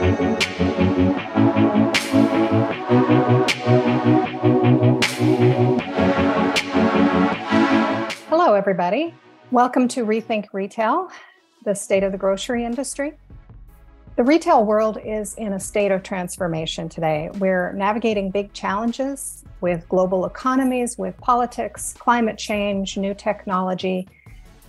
Hello, everybody. Welcome to Rethink Retail, the state of the grocery industry. The retail world is in a state of transformation today. We're navigating big challenges with global economies, with politics, climate change, new technology.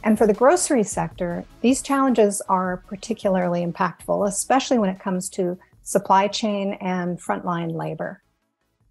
And for the grocery sector, these challenges are particularly impactful, especially when it comes to supply chain and frontline labor.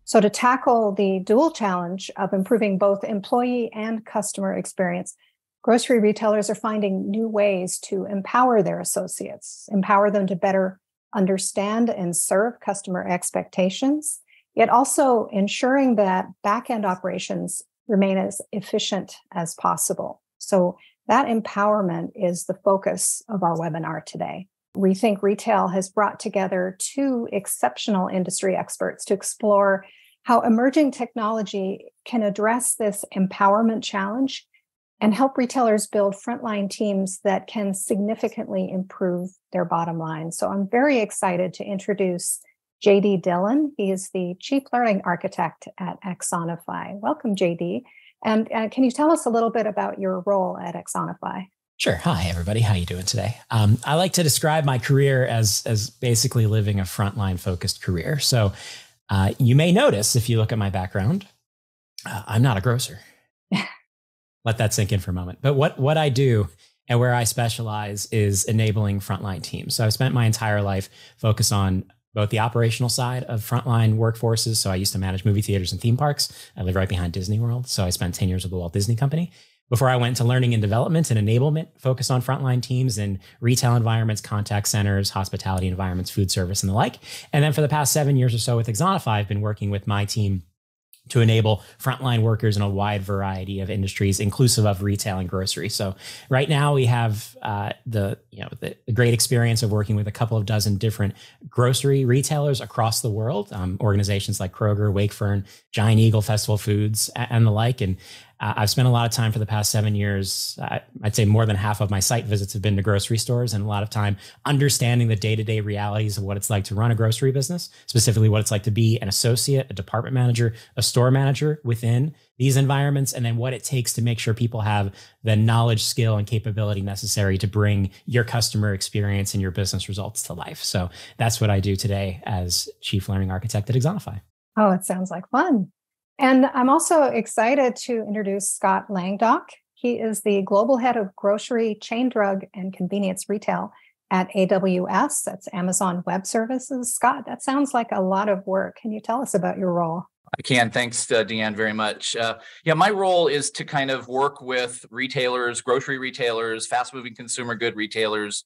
So, to tackle the dual challenge of improving both employee and customer experience, grocery retailers are finding new ways to empower their associates, empower them to better understand and serve customer expectations, yet also ensuring that back end operations remain as efficient as possible. So, that empowerment is the focus of our webinar today. Rethink Retail has brought together two exceptional industry experts to explore how emerging technology can address this empowerment challenge and help retailers build frontline teams that can significantly improve their bottom line. So I'm very excited to introduce JD Dillon. He is the Chief Learning Architect at Axonify. Welcome, JD. And uh, can you tell us a little bit about your role at Axonify? Sure. Hi, everybody. How you doing today? Um, I like to describe my career as as basically living a frontline focused career. So uh, you may notice if you look at my background, uh, I'm not a grocer. Let that sink in for a moment. But what what I do and where I specialize is enabling frontline teams. So I've spent my entire life focused on both the operational side of frontline workforces. So I used to manage movie theaters and theme parks. I live right behind Disney World. So I spent 10 years with the Walt Disney Company. Before I went to learning and development and enablement, focused on frontline teams in retail environments, contact centers, hospitality environments, food service, and the like. And then for the past seven years or so with Axonify, I've been working with my team to enable frontline workers in a wide variety of industries, inclusive of retail and grocery. So right now we have uh, the you know the, the, great experience of working with a couple of dozen different grocery retailers across the world, um, organizations like Kroger, Wakefern, Giant Eagle, Festival Foods, and the like. And uh, I've spent a lot of time for the past seven years. Uh, I'd say more than half of my site visits have been to grocery stores and a lot of time understanding the day to day realities of what it's like to run a grocery business, specifically what it's like to be an associate, a department manager, a store manager within these environments, and then what it takes to make sure people have the knowledge, skill, and capability necessary to bring your customer experience and your business results to life. So that's what I do today as Chief Learning Architect at Axonify. Oh, it sounds like fun. And I'm also excited to introduce Scott Langdock. He is the global head of grocery, chain drug, and convenience retail at AWS. That's Amazon Web Services. Scott, that sounds like a lot of work. Can you tell us about your role? I can. Thanks, uh, Deanne, very much. Uh, yeah, my role is to kind of work with retailers, grocery retailers, fast moving consumer good retailers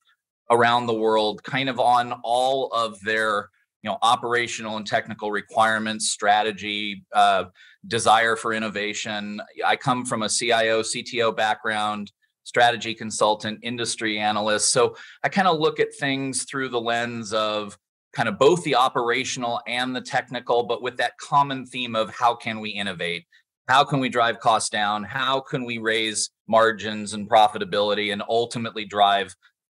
around the world, kind of on all of their you know operational and technical requirements strategy uh, desire for innovation. I come from a cio cto background strategy consultant industry analyst. So i kind of look at things through the lens of kind of both the operational and the technical but with that common theme of how can we innovate? How can we drive costs down? How can we raise margins and profitability and ultimately drive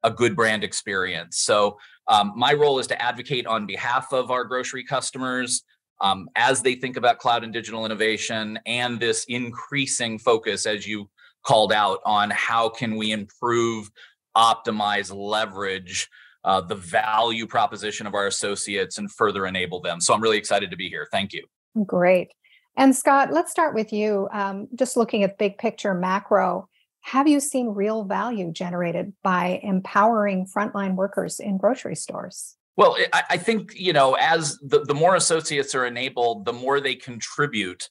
a good brand experience so um, my role is to advocate on behalf of our grocery customers um, as they think about cloud and digital innovation and this increasing focus, as you called out, on how can we improve, optimize, leverage uh, the value proposition of our associates and further enable them. So I'm really excited to be here. Thank you. Great. And Scott, let's start with you. Um, just looking at big picture macro, have you seen real value generated by empowering frontline workers in grocery stores? Well, I, think, you know, as the, the more associates are enabled, the more they contribute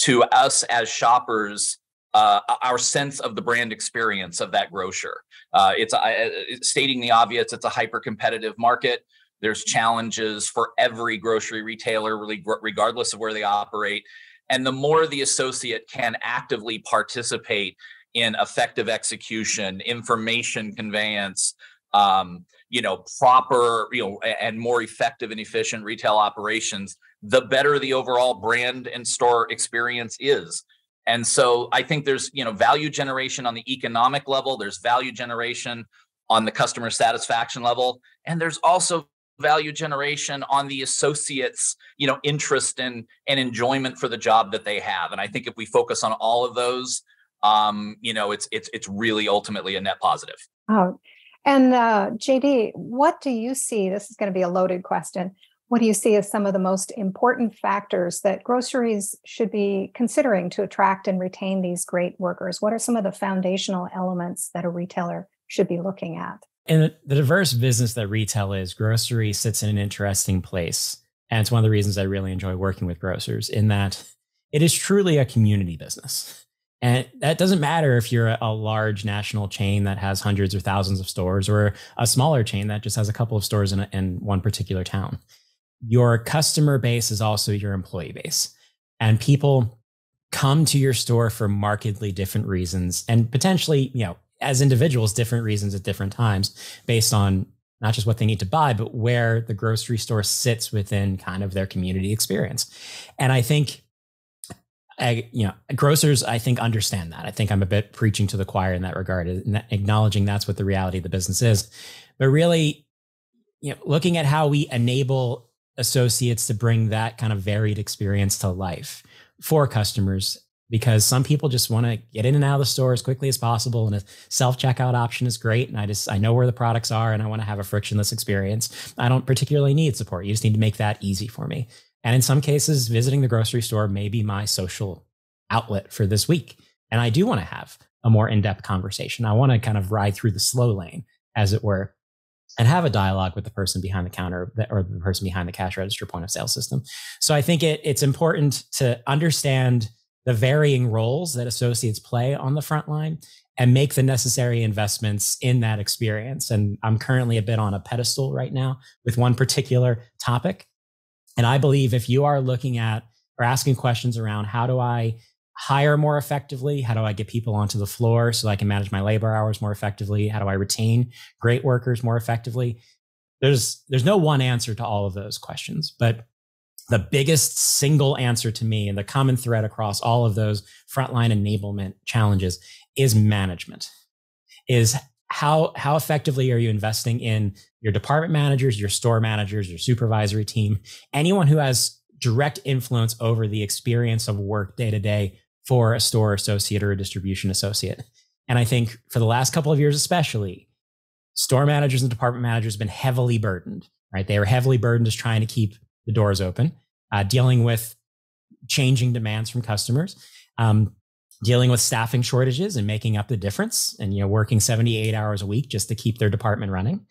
to us as shoppers uh, our sense of the brand experience of that grocer. Uh, it's uh, stating the obvious. It's a hyper competitive market. There's challenges for every grocery retailer, really, regardless of where they operate. And the more the associate can actively participate in effective execution, information conveyance, um, you know, proper, you know, and more effective and efficient retail operations, the better the overall brand and store experience is. And so I think there's, you know, value generation on the economic level, there's value generation on the customer satisfaction level, and there's also value generation on the associates you know interest and and enjoyment for the job that they have and i think if we focus on all of those um you know it's it's it's really ultimately a net positive oh and uh, jd what do you see this is going to be a loaded question what do you see as some of the most important factors that groceries should be considering to attract and retain these great workers what are some of the foundational elements that a retailer should be looking at in the diverse business that retail is, grocery sits in an interesting place. And it's one of the reasons I really enjoy working with grocers in that it is truly a community business. And that doesn't matter if you're a large national chain that has hundreds or thousands of stores or a smaller chain that just has a couple of stores in, a, in one particular town. Your customer base is also your employee base. And people come to your store for markedly different reasons and potentially, you know, as individuals different reasons at different times based on not just what they need to buy, but where the grocery store sits within kind of their community experience. And I think, You know, grocers, I think understand that. I think I'm a bit preaching to the choir in that regard, acknowledging that's what the reality of the business is. But really, you know, looking at how we enable associates to bring that kind of varied experience to life for customers because some people just want to get in and out of the store as quickly as possible and a self-checkout option is great and i just i know where the products are and i want to have a frictionless experience i don't particularly need support you just need to make that easy for me and in some cases visiting the grocery store may be my social outlet for this week and i do want to have a more in-depth conversation i want to kind of ride through the slow lane as it were and have a dialogue with the person behind the counter or the person behind the cash register point of sale system so i think it, it's important to understand the varying roles that associates play on the front line and make the necessary investments in that experience. And I'm currently a bit on a pedestal right now with one particular topic. And I believe if you are looking at or asking questions around how do I hire more effectively? How do I get people onto the floor so I can manage my labor hours more effectively? How do I retain great workers more effectively? There's there's no one answer to all of those questions, but the biggest single answer to me and the common thread across all of those frontline enablement challenges is management is how how effectively are you investing in your department managers your store managers your supervisory team? Anyone who has direct influence over the experience of work day to day for a store associate or a distribution associate. And i think for the last couple of years especially store managers and department managers have been heavily burdened right? They were heavily burdened just trying to keep the doors open, uh, dealing with changing demands from customers, um, dealing with staffing shortages and making up the difference, and you know working 78 hours a week just to keep their department running.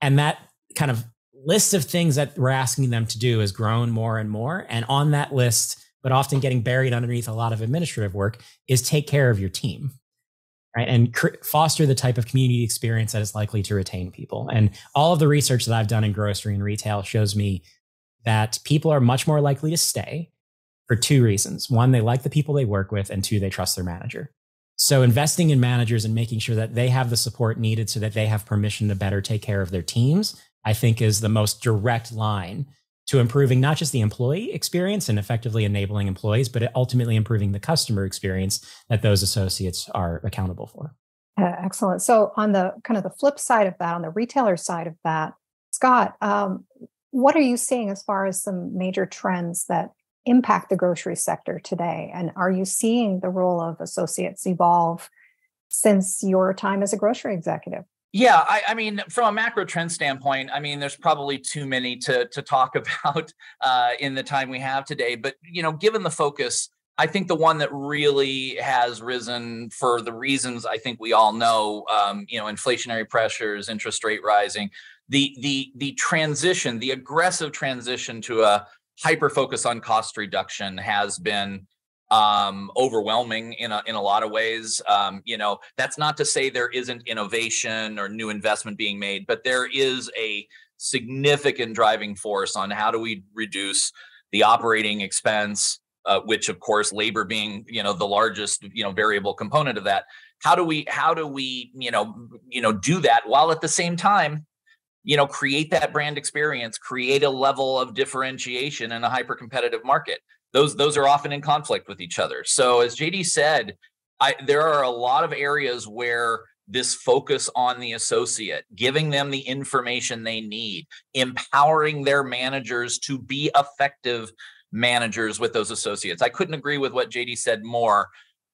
And that kind of list of things that we're asking them to do has grown more and more. And on that list, but often getting buried underneath a lot of administrative work, is take care of your team right and cr- foster the type of community experience that is likely to retain people and all of the research that i've done in grocery and retail shows me that people are much more likely to stay for two reasons. One, they like the people they work with, and two, they trust their manager. So investing in managers and making sure that they have the support needed so that they have permission to better take care of their teams, I think is the most direct line to improving not just the employee experience and effectively enabling employees, but ultimately improving the customer experience that those associates are accountable for. Uh, excellent. So on the kind of the flip side of that, on the retailer side of that, Scott, um, what are you seeing as far as some major trends that impact the grocery sector today? And are you seeing the role of associates evolve since your time as a grocery executive? Yeah, I, I, mean, from a macro trend standpoint, I mean, there's probably too many to to talk about uh, in the time we have today. But you know, given the focus, I think the one that really has risen for the reasons I think we all know, um, you know, inflationary pressures, interest rate rising, the the the transition, the aggressive transition to a hyper focus on cost reduction has been um, overwhelming in a in a lot of ways. Um, you know, that's not to say there isn't innovation or new investment being made, but there is a significant driving force on how do we reduce the operating expense, uh, which of course labor being you know the largest you know variable component of that. How do we how do we you know you know do that while at the same time you know create that brand experience create a level of differentiation in a hyper competitive market. Those those are often in conflict with each other. So as jd said I, there are a lot of areas where this focus on the associate, giving them the information they need, empowering their managers to be effective managers with those associates. I couldn't agree with what JD said more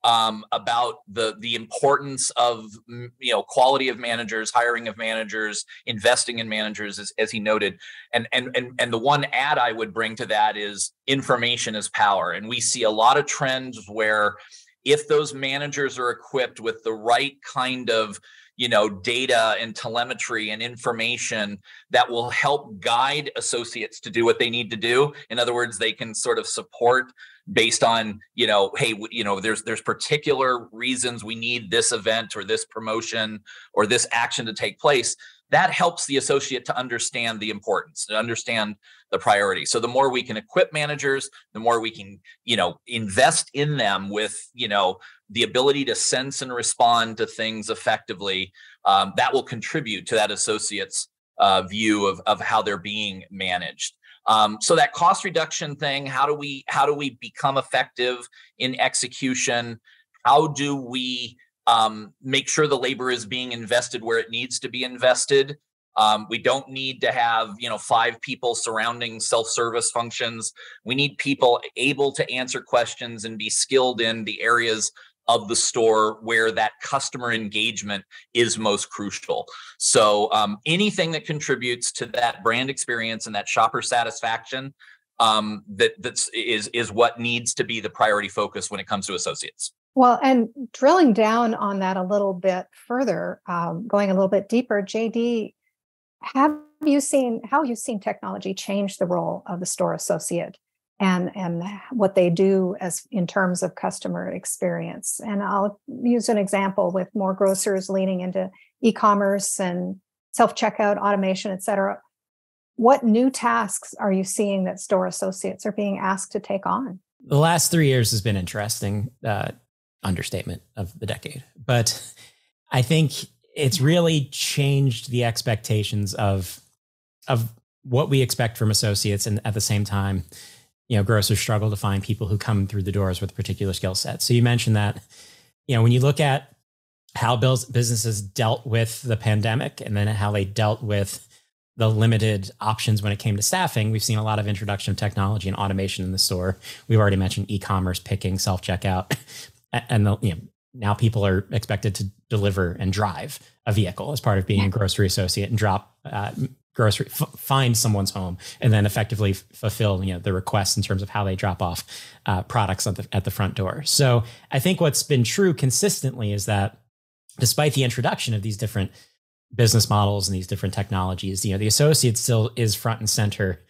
um, about the the importance of you know quality of managers, hiring of managers, investing in managers, as, as he noted. And and and and the one ad I would bring to that is information is power, and we see a lot of trends where if those managers are equipped with the right kind of you know data and telemetry and information that will help guide associates to do what they need to do in other words they can sort of support based on you know hey you know there's there's particular reasons we need this event or this promotion or this action to take place. That helps the associate to understand the importance to understand the priority. So the more we can equip managers the more we can you know invest in them with you know the ability to sense and respond to things effectively um, that will contribute to that associate's uh, view of, of how they're being managed um, so that cost reduction thing how do we how do we become effective in execution? How do we um, make sure the labor is being invested where it needs to be invested? Um, we don't need to have you know five people surrounding self-service functions. We need people able to answer questions and be skilled in the areas of the store where that customer engagement is most crucial. So um, anything that contributes to that brand experience and that shopper satisfaction um, that that's is is what needs to be the priority focus when it comes to associates. Well, and drilling down on that a little bit further, um, going a little bit deeper, JD, have you seen how you've seen technology change the role of the store associate? And and what they do as in terms of customer experience. And i'll use an example with more grocers leaning into e-commerce and self-checkout automation et cetera. What new tasks are you seeing that store associates are being asked to take on? The last three years has been interesting uh, understatement of the decade. But i think it's really changed the expectations of of what we expect from associates and at the same time you know, grocers struggle to find people who come through the doors with a particular skill set. So you mentioned that, you know, when you look at how bills businesses dealt with the pandemic and then how they dealt with the limited options when it came to staffing, we've seen a lot of introduction of technology and automation in the store. We've already mentioned e-commerce, picking, self-checkout, and the, you know, now people are expected to deliver and drive a vehicle as part of being yeah. a grocery associate and drop uh, grocery f- find someone's home and then effectively f- fulfill you know the request in terms of how they drop off uh, products at the, at the front door. So i think what's been true consistently is that despite the introduction of these different business models and these different technologies you know the associate still is front and center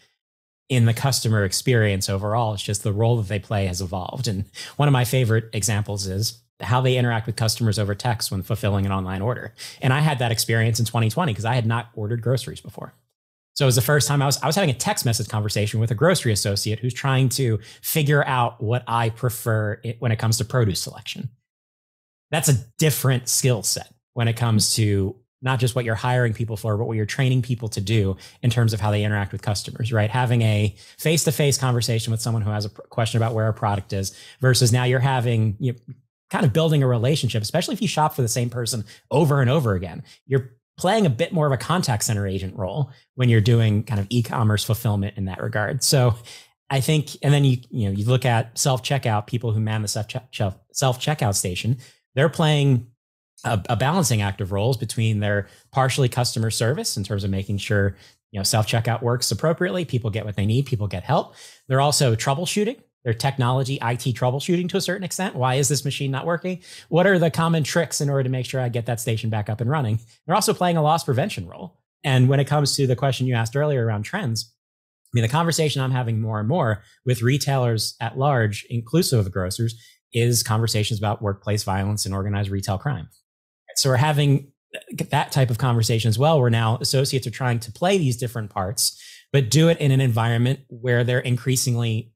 in the customer experience overall. It's just the role that they play has evolved. And one of my favorite examples is how they interact with customers over text when fulfilling an online order. And I had that experience in 2020 because I had not ordered groceries before. So it was the first time I was I was having a text message conversation with a grocery associate who's trying to figure out what I prefer when it comes to produce selection. That's a different skill set when it comes to not just what you're hiring people for, but what you're training people to do in terms of how they interact with customers, right? Having a face to face conversation with someone who has a question about where a product is versus now you're having you know, kind of building a relationship, especially if you shop for the same person over and over again. You're playing a bit more of a contact center agent role when you're doing kind of e-commerce fulfillment in that regard. So I think, and then you you know you look at self checkout, people who man the self self checkout station, they're playing a, a, balancing act of roles between their partially customer service in terms of making sure you know self checkout works appropriately, people get what they need, people get help. They're also troubleshooting their technology, IT troubleshooting to a certain extent. Why is this machine not working? What are the common tricks in order to make sure I get that station back up and running? They're also playing a loss prevention role. And when it comes to the question you asked earlier around trends, I mean, the conversation I'm having more and more with retailers at large, inclusive of grocers, is conversations about workplace violence and organized retail crime. So we're having that type of conversation as well, where now associates are trying to play these different parts, but do it in an environment where they're increasingly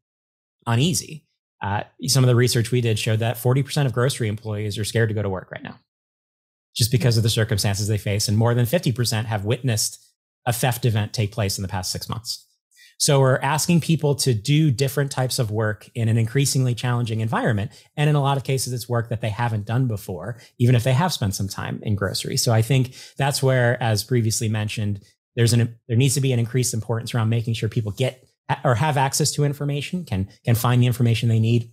uneasy. Uh, some of the research we did showed that 40% of grocery employees are scared to go to work right now just because of the circumstances they face. And more than 50% have witnessed a theft event take place in the past six months. So we're asking people to do different types of work in an increasingly challenging environment. And in a lot of cases, it's work that they haven't done before, even if they have spent some time in grocery. So I think that's where, as previously mentioned, there's an there needs to be an increased importance around making sure people get or have access to information, can can find the information they need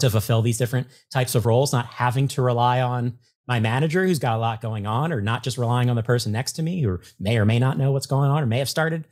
to fulfill these different types of roles, not having to rely on my manager who's got a lot going on, or not just relying on the person next to me who may or may not know what's going on or may have started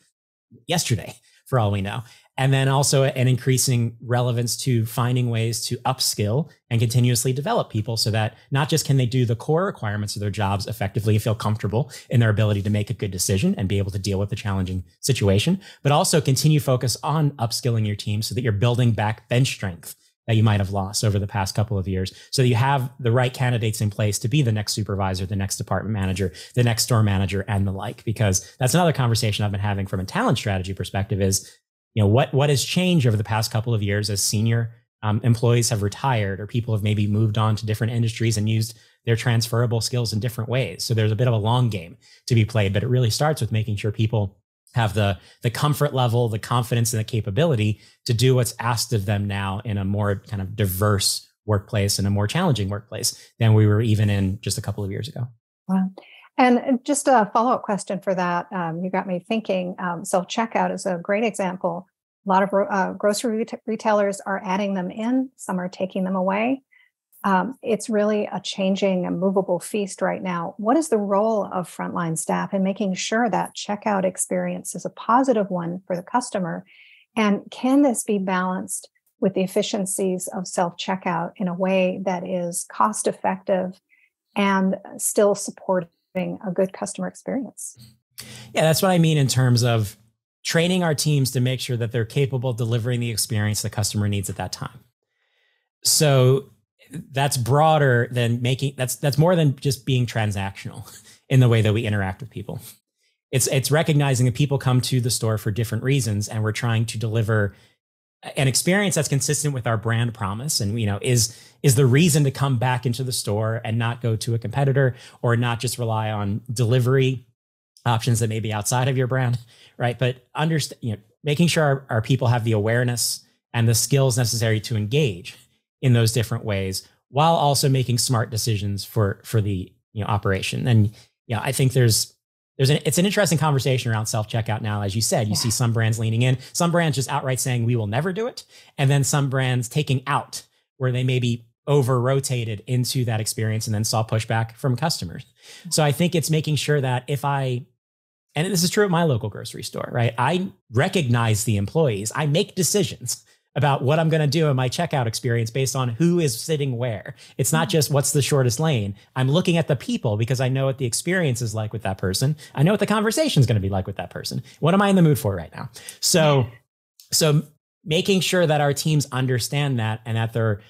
yesterday for all we know. And then also an increasing relevance to finding ways to upskill and continuously develop people so that not just can they do the core requirements of their jobs effectively and feel comfortable in their ability to make a good decision and be able to deal with the challenging situation, but also continue focus on upskilling your team so that you're building back bench strength that you might have lost over the past couple of years. So that you have the right candidates in place to be the next supervisor the next department manager the next store manager and the like because that's another conversation i've been having from a talent strategy perspective is you know what what has changed over the past couple of years as senior um, employees have retired or people have maybe moved on to different industries and used their transferable skills in different ways so there's a bit of a long game to be played but it really starts with making sure people have the the comfort level, the confidence, and the capability to do what's asked of them now in a more kind of diverse workplace and a more challenging workplace than we were even in just a couple of years ago. Wow. And just a follow up question for that, um, you got me thinking. Um, Self checkout is a great example. A lot of uh, grocery retailers are adding them in, some are taking them away um, it's really a changing and movable feast right now. What is the role of frontline staff in making sure that checkout experience is a positive one for the customer? And can this be balanced with the efficiencies of self checkout in a way that is cost effective and still supporting a good customer experience? Yeah, that's what I mean in terms of training our teams to make sure that they're capable of delivering the experience the customer needs at that time. So that's broader than making that's that's more than just being transactional in the way that we interact with people. It's it's recognizing that people come to the store for different reasons and we're trying to deliver an experience that's consistent with our brand promise and you know is is the reason to come back into the store and not go to a competitor or not just rely on delivery options that may be outside of your brand right? But understand you know making sure our, our people have the awareness and the skills necessary to engage in those different ways while also making smart decisions for for the you know operation. And yeah i think there's there's an it's an interesting conversation around self checkout now. As you said you yeah. see some brands leaning in some brands just outright saying we will never do it. And then some brands taking out where they maybe over rotated into that experience and then saw pushback from customers. So i think it's making sure that if i and this is true at my local grocery store right? I recognize the employees. I make decisions about what I'm going to do in my checkout experience based on who is sitting where. It's not just what's the shortest lane. I'm looking at the people because I know what the experience is like with that person. I know what the conversation is going to be like with that person. What am I in the mood for right now? So, so making sure that our teams understand that and that they're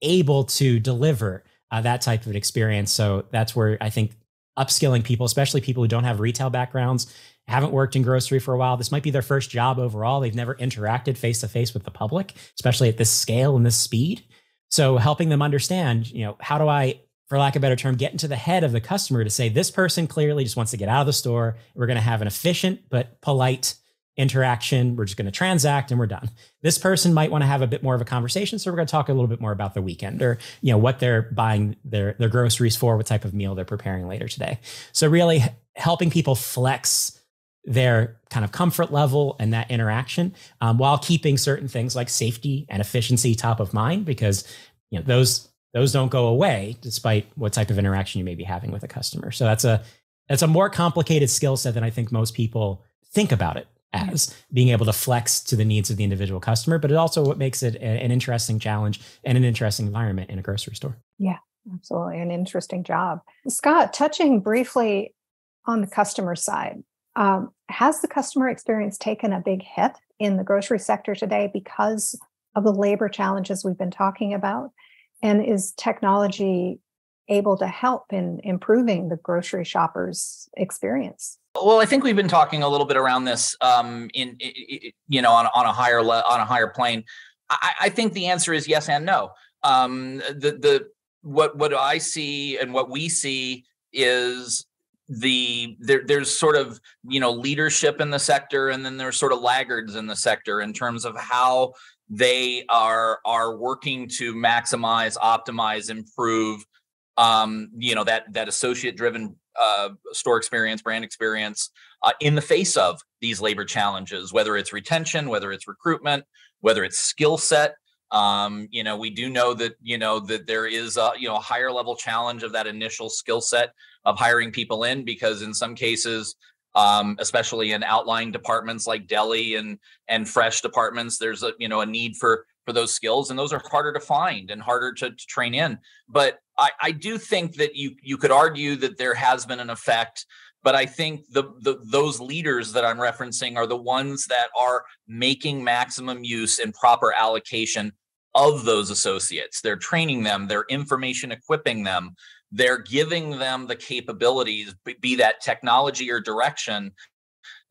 able to deliver uh, that type of experience. So that's where I think upskilling people, especially people who don't have retail backgrounds, haven't worked in grocery for a while. This might be their first job overall. They've never interacted face to face with the public, especially at this scale and this speed. So helping them understand, you know, how do I, for lack of a better term, get into the head of the customer to say this person clearly just wants to get out of the store. We're going to have an efficient but polite interaction. We're just going to transact and we're done. This person might want to have a bit more of a conversation. So we're going to talk a little bit more about the weekend or, you know, what they're buying their, their groceries for, what type of meal they're preparing later today. So really helping people flex their kind of comfort level and that interaction um, while keeping certain things like safety and efficiency top of mind because you know those those don't go away despite what type of interaction you may be having with a customer. So that's a that's a more complicated skill set than i think most people think about it as being able to flex to the needs of the individual customer but it also what makes it an interesting challenge and an interesting environment in a grocery store. Yeah absolutely. An interesting job. Scott touching briefly on the customer side um, has the customer experience taken a big hit in the grocery sector today because of the labor challenges we've been talking about? And is technology able to help in improving the grocery shopper's experience? Well, I think we've been talking a little bit around this um, in, you know on, on a higher on a higher plane. I, I, think the answer is yes and no. Um, the the what what I see and what we see is the there, there's sort of you know leadership in the sector and then there's sort of laggards in the sector in terms of how they are are working to maximize optimize improve um you know that that associate driven uh, store experience brand experience uh, in the face of these labor challenges whether it's retention whether it's recruitment whether it's skill set. Um, you know, we do know that you know that there is a you know a higher level challenge of that initial skill set of hiring people in because in some cases, um, especially in outlying departments like deli and and fresh departments, there's a you know a need for for those skills and those are harder to find and harder to, to train in. But I, I do think that you you could argue that there has been an effect but I think the, the those leaders that I'm referencing are the ones that are making maximum use and proper allocation of those associates. They're training them, they're information equipping them, they're giving them the capabilities, be that technology or direction,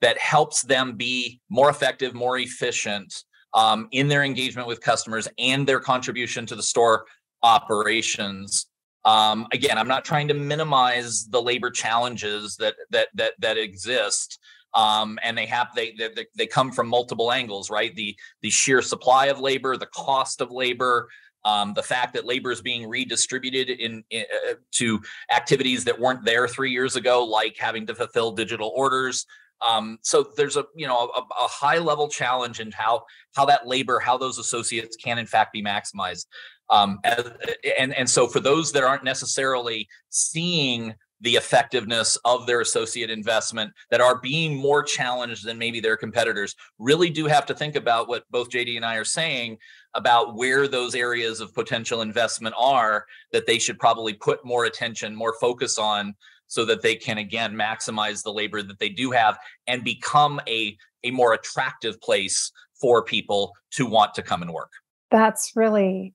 that helps them be more effective, more efficient um, in their engagement with customers and their contribution to the store operations. Um, again, I'm not trying to minimize the labor challenges that that that that exist um, and they have they, they they come from multiple angles, right? The the sheer supply of labor, the cost of labor, um, the fact that labor is being redistributed in, in uh, to activities that weren't there three years ago, like having to fulfill digital orders. Um, so there's a you know a, a, high level challenge in how how that labor, how those associates can in fact be maximized. Um, as, and and so for those that aren't necessarily seeing the effectiveness of their associate investment that are being more challenged than maybe their competitors really do have to think about what both JD and I are saying about where those areas of potential investment are that they should probably put more attention, more focus on so that they can again maximize the labor that they do have and become a a more attractive place for people to want to come and work. That's really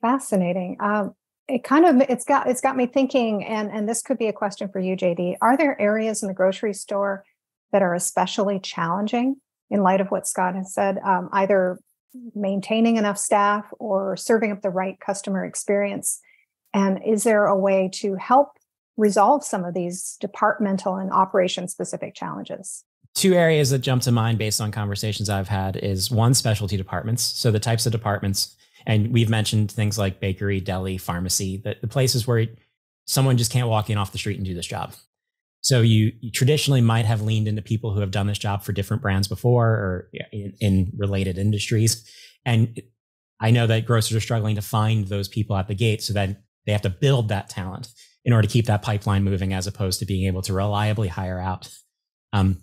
fascinating. Um, it kind of it's got it's got me thinking and and this could be a question for you jd are there areas in the grocery store that are especially challenging in light of what scott has said um, either maintaining enough staff or serving up the right customer experience? And is there a way to help resolve some of these departmental and operation specific challenges? Two areas that jump to mind based on conversations i've had is one specialty departments. So the types of departments and we've mentioned things like bakery, deli, pharmacy, the, the places where someone just can't walk in off the street and do this job. So you, you, traditionally might have leaned into people who have done this job for different brands before or in, in, related industries. And I know that grocers are struggling to find those people at the gate. So that they have to build that talent in order to keep that pipeline moving as opposed to being able to reliably hire out. Um,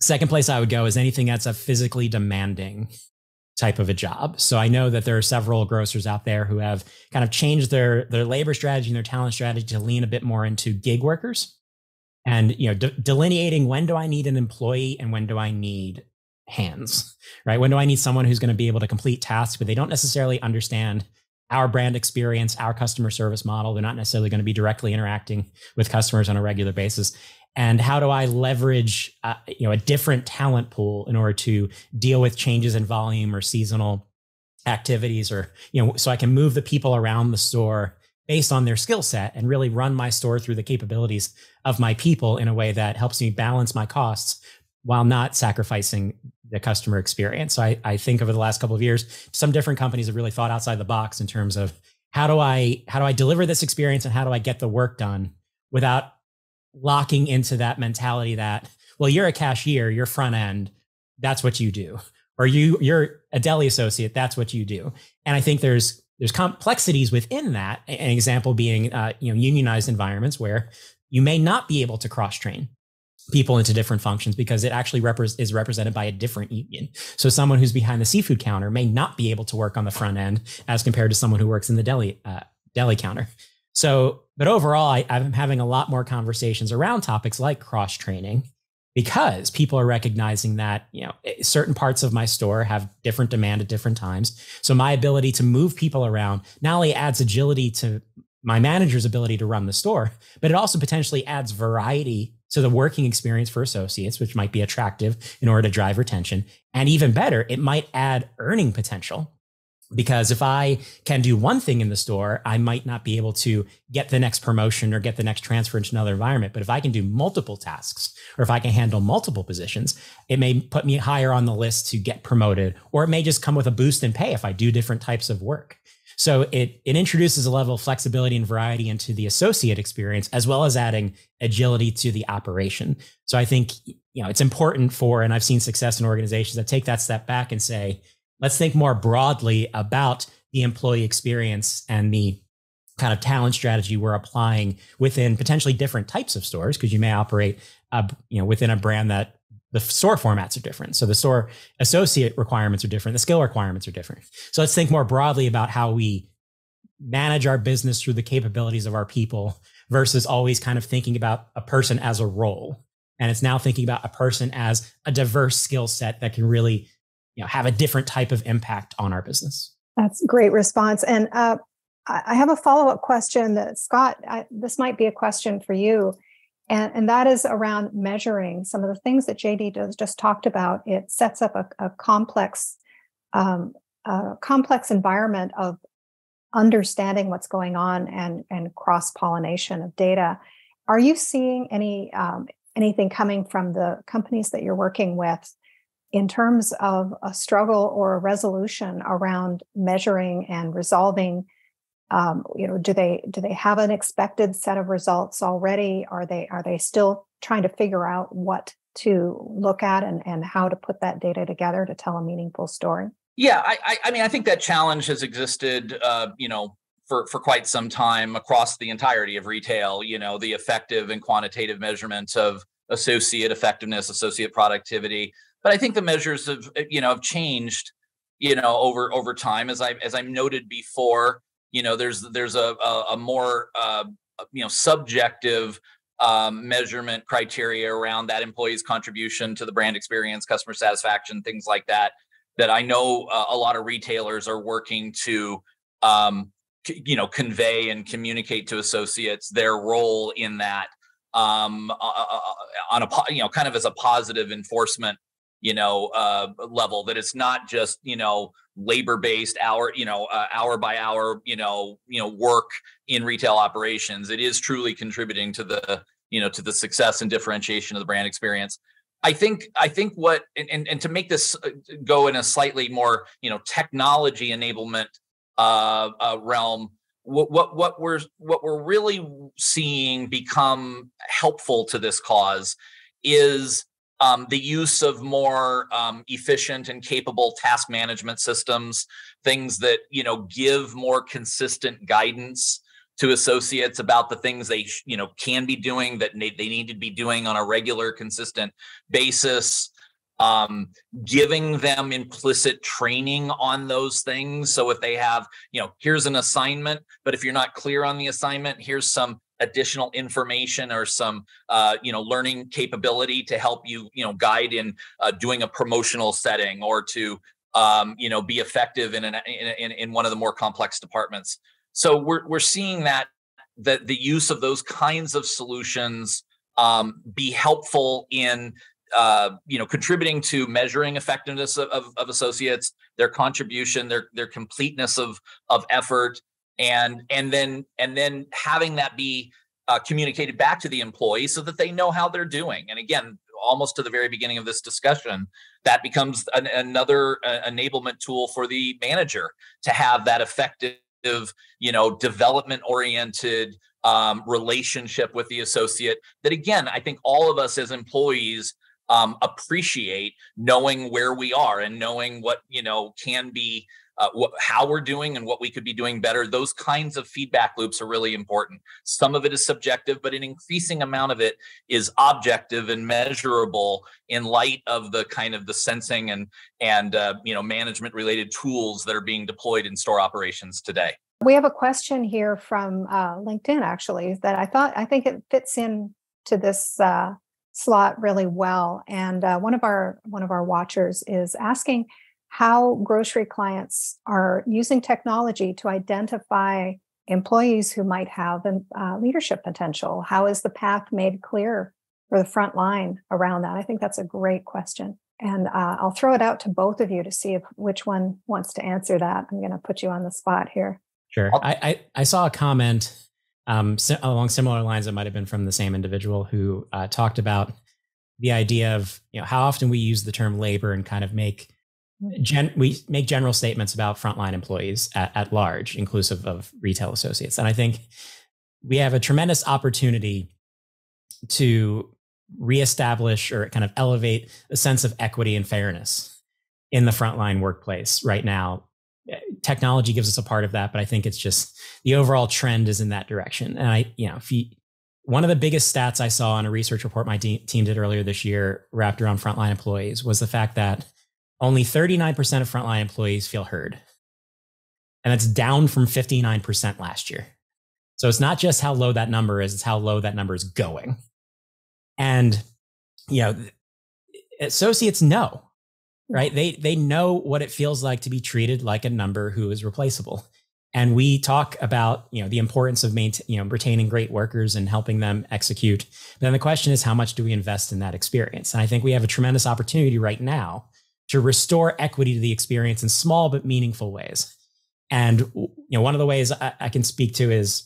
second place I would go is anything that's a physically demanding type of a job. So I know that there are several grocers out there who have kind of changed their their labor strategy and their talent strategy to lean a bit more into gig workers and you know de- delineating when do I need an employee and when do I need hands, right? When do I need someone who's going to be able to complete tasks but they don't necessarily understand our brand experience, our customer service model. They're not necessarily going to be directly interacting with customers on a regular basis and how do I leverage uh, you know a different talent pool in order to deal with changes in volume or seasonal activities or you know so I can move the people around the store based on their skill set and really run my store through the capabilities of my people in a way that helps me balance my costs while not sacrificing the customer experience. So I, I think over the last couple of years, some different companies have really thought outside the box in terms of how do I how do I deliver this experience and how do I get the work done without locking into that mentality that well you're a cashier you're front end that's what you do or you you're a deli associate that's what you do and i think there's there's complexities within that an example being uh, you know unionized environments where you may not be able to cross train people into different functions because it actually repre- is represented by a different union. So someone who's behind the seafood counter may not be able to work on the front end as compared to someone who works in the deli uh, deli counter. So, but overall, I, I'm having a lot more conversations around topics like cross training because people are recognizing that you know eh, certain parts of my store have different demand at different times. So my ability to move people around not only adds agility to my manager's ability to run the store, but it also potentially adds variety to the working experience for associates, which might be attractive in order to drive retention. And even better, it might add earning potential because if I can do one thing in the store, I might not be able to get the next promotion or get the next transfer into another environment. But if I can do multiple tasks or if I can handle multiple positions, it may put me higher on the list to get promoted, or it may just come with a boost in pay if I do different types of work. So it, it introduces a level of flexibility and variety into the associate experience, as well as adding agility to the operation. So I think, you know, it's important for, and I've seen success in organizations that take that step back and say, let's think more broadly about the employee experience and the kind of talent strategy we're applying within potentially different types of stores because you may operate uh, you know within a brand that the store formats are different. So the store associate requirements are different the skill requirements are different. So let's think more broadly about how we manage our business through the capabilities of our people versus always kind of thinking about a person as a role. And it's now thinking about a person as a diverse skill set that can really you know have a different type of impact on our business. That's great response. And uh, i have a follow-up question that scott I, this might be a question for you. And, and that is around measuring some of the things that jd does just talked about. It sets up a, a complex um, a complex environment of understanding what's going on and and cross pollination of data. Are you seeing any um, anything coming from the companies that you're working with in terms of a struggle or a resolution around measuring and resolving um, you know do they do they have an expected set of results already? Are they are they still trying to figure out what to look at and, and how to put that data together to tell a meaningful story? Yeah i i mean i think that challenge has existed uh, you know for, for quite some time across the entirety of retail you know the effective and quantitative measurements of associate effectiveness associate productivity but I think the measures have eh, you know have changed you know over over time as I as I noted before you know there's there's a a, a more uh, you know subjective um, measurement criteria around that employee's contribution to the brand experience, customer satisfaction, things like that. That I know uh, a lot of retailers are working to, um, you know, convey and communicate to associates their role in that um, uh, uh, uh on a you know kind of as a positive enforcement you know uh, level that it's not just you know labor based hour you know uh, hour by hour you know you know work in retail operations. It is truly contributing to the you know to the success and differentiation of the brand experience. I think i think what and, and, and to make this uh, go in a slightly more you know technology enablement uh, uh realm what, what what we're what we're really seeing become helpful to this cause is um, the use of more um, efficient and capable task management systems, things that you know give more consistent guidance to associates about the things they you know can be doing that they, need to be doing on a regular, consistent basis. Um, giving them implicit training on those things. So if they have, you know, here's an assignment, but if you're not clear on the assignment, here's some additional information or some uh, you know learning capability to help you you know guide in uh, doing a promotional setting or to um, you know be effective in, an, in in one of the more complex departments. So we're we're seeing that that the use of those kinds of solutions um, be helpful in uh, you know contributing to measuring effectiveness of, of, of associates their contribution their their completeness of of effort and and then and then having that be uh, communicated back to the employee so that they know how they're doing. And again almost to the very beginning of this discussion that becomes an, another uh, enablement tool for the manager to have that effective you know development oriented um, relationship with the associate that again i think all of us as employees um, appreciate knowing where we are and knowing what you know can be uh, how we're doing and what we could be doing better. Those kinds of feedback loops are really important. Some of it is subjective, but an increasing amount of it is objective and measurable in light of the kind of the sensing and and uh, you know management related tools that are being deployed in store operations today. We have a question here from uh, LinkedIn actually that I thought I think it fits in to this uh, slot really well. And uh, one of our one of our watchers is asking how grocery clients are using technology to identify employees who might have uh, leadership potential. How is the path made clear for the front line around that? I think that's a great question. And uh, I'll throw it out to both of you to see if which one wants to answer that. I'm going to put you on the spot here. Sure. I, I, I saw a comment um, si- along similar lines It might have been from the same individual who uh, talked about the idea of you know how often we use the term labor and kind of make gen- we make general statements about frontline employees at, at large, inclusive of retail associates. And I think we have a tremendous opportunity to reestablish or kind of elevate a sense of equity and fairness in the frontline workplace right now. Technology gives us a part of that, but I think it's just the overall trend is in that direction. And I, you know, if you, one of the biggest stats I saw in a research report my de- team did earlier this year, wrapped around frontline employees, was the fact that only 39% of frontline employees feel heard. And that's down from 59% last year. So it's not just how low that number is, it's how low that number is going. And, you know, associates know, right? They, they know what it feels like to be treated like a number who is replaceable. And we talk about, you know, the importance of maintain, you know, retaining great workers and helping them execute. But then the question is, how much do we invest in that experience? And I think we have a tremendous opportunity right now to restore equity to the experience in small but meaningful ways. And you know, one of the ways I, I can speak to is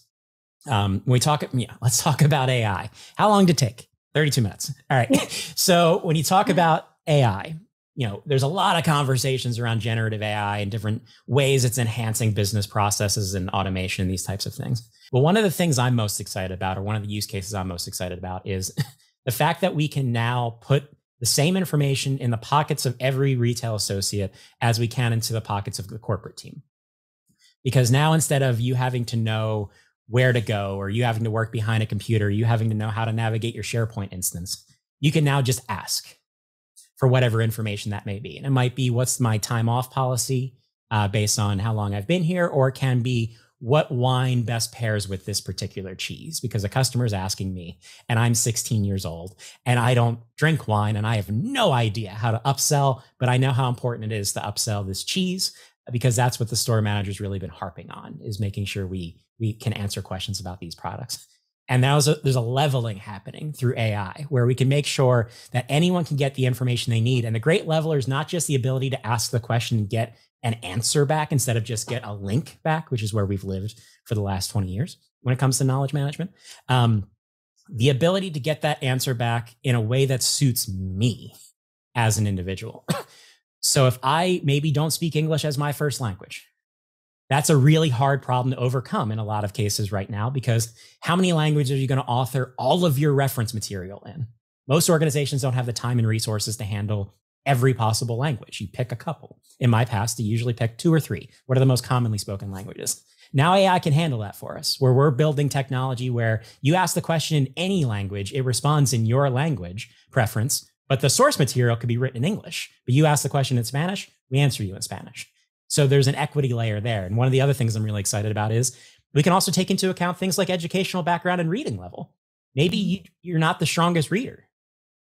um, when we talk, yeah, let's talk about AI. How long did it take? 32 minutes. All right. so when you talk about AI, you know, there's a lot of conversations around generative AI and different ways it's enhancing business processes and automation, these types of things. But one of the things I'm most excited about, or one of the use cases I'm most excited about, is the fact that we can now put the same information in the pockets of every retail associate as we can into the pockets of the corporate team. Because now instead of you having to know where to go or you having to work behind a computer, you having to know how to navigate your SharePoint instance, you can now just ask for whatever information that may be. And it might be what's my time off policy uh, based on how long I've been here, or it can be what wine best pairs with this particular cheese because a customer is asking me and I'm 16 years old and I don't drink wine and I have no idea how to upsell, but I know how important it is to upsell this cheese because that's what the store manager's really been harping on is making sure we we can answer questions about these products. And now there's a, there's a leveling happening through AI where we can make sure that anyone can get the information they need. And the great leveler is not just the ability to ask the question and get an answer back instead of just get a link back, which is where we've lived for the last 20 years when it comes to knowledge management. Um, the ability to get that answer back in a way that suits me as an individual. so if I maybe don't speak English as my first language, that's a really hard problem to overcome in a lot of cases right now because how many languages are you going to author all of your reference material in? Most organizations don't have the time and resources to handle every possible language. You pick a couple. In my past, I usually pick two or three. What are the most commonly spoken languages? Now AI can handle that for us, where we're building technology where you ask the question in any language, it responds in your language preference, but the source material could be written in English. But you ask the question in Spanish, we answer you in Spanish. So there's an equity layer there. And one of the other things I'm really excited about is we can also take into account things like educational background and reading level. Maybe mm-hmm. you, are not the strongest reader,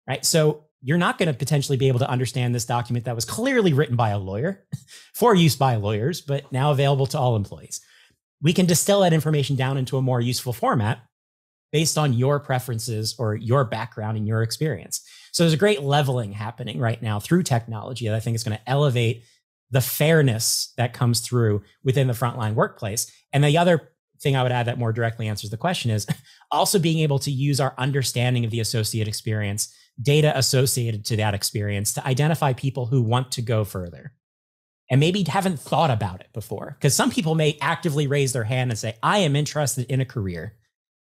right? So you're not going to potentially be able to understand this document that was clearly written by a lawyer for use by lawyers, but now available to all employees. We can distill that information down into a more useful format based on your preferences or your background and your experience. So there's a great leveling happening right now through technology that I think is going to elevate the fairness that comes through within the frontline workplace. And the other thing I would add that more directly answers the question is also being able to use our understanding of the associate experience data associated to that experience to identify people who want to go further and maybe haven't thought about it before. Because some people may actively raise their hand and say, I am interested in a career.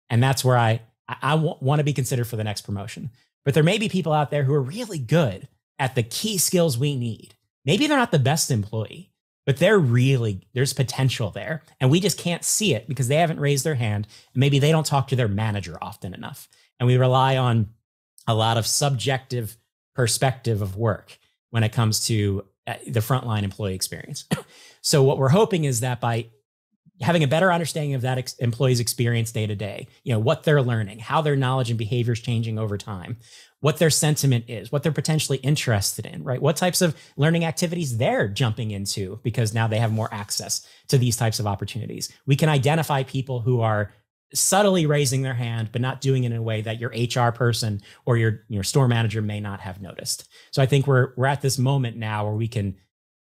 And that's where I, I, I w- want to be considered for the next promotion. But there may be people out there who are really good at the key skills we need. Maybe they're not the best employee, but they're really, there's potential there. And we just can't see it because they haven't raised their hand. And maybe they don't talk to their manager often enough. And we rely on a lot of subjective perspective of work when it comes to uh, the frontline employee experience. so what we're hoping is that by having a better understanding of that ex- employee's experience day to day, you know, what they're learning, how their knowledge and behavior is changing over time, what their sentiment is, what they're potentially interested in, right? What types of learning activities they're jumping into because now they have more access to these types of opportunities. We can identify people who are subtly raising their hand, but not doing it in a way that your HR person or your your store manager may not have noticed. So I think we're we're at this moment now where we can